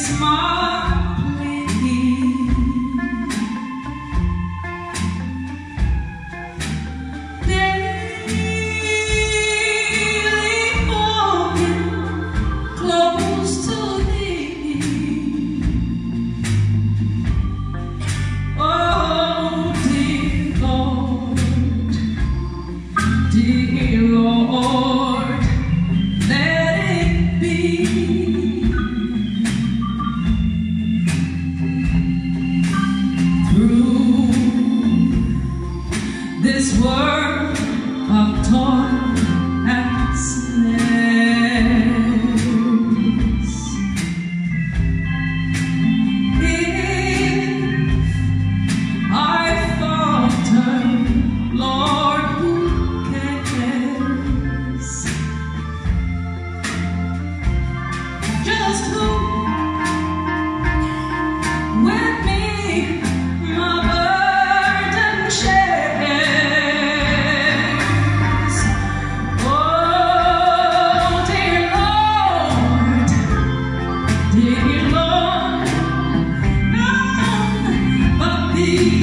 smile. this world. me.